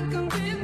like I'm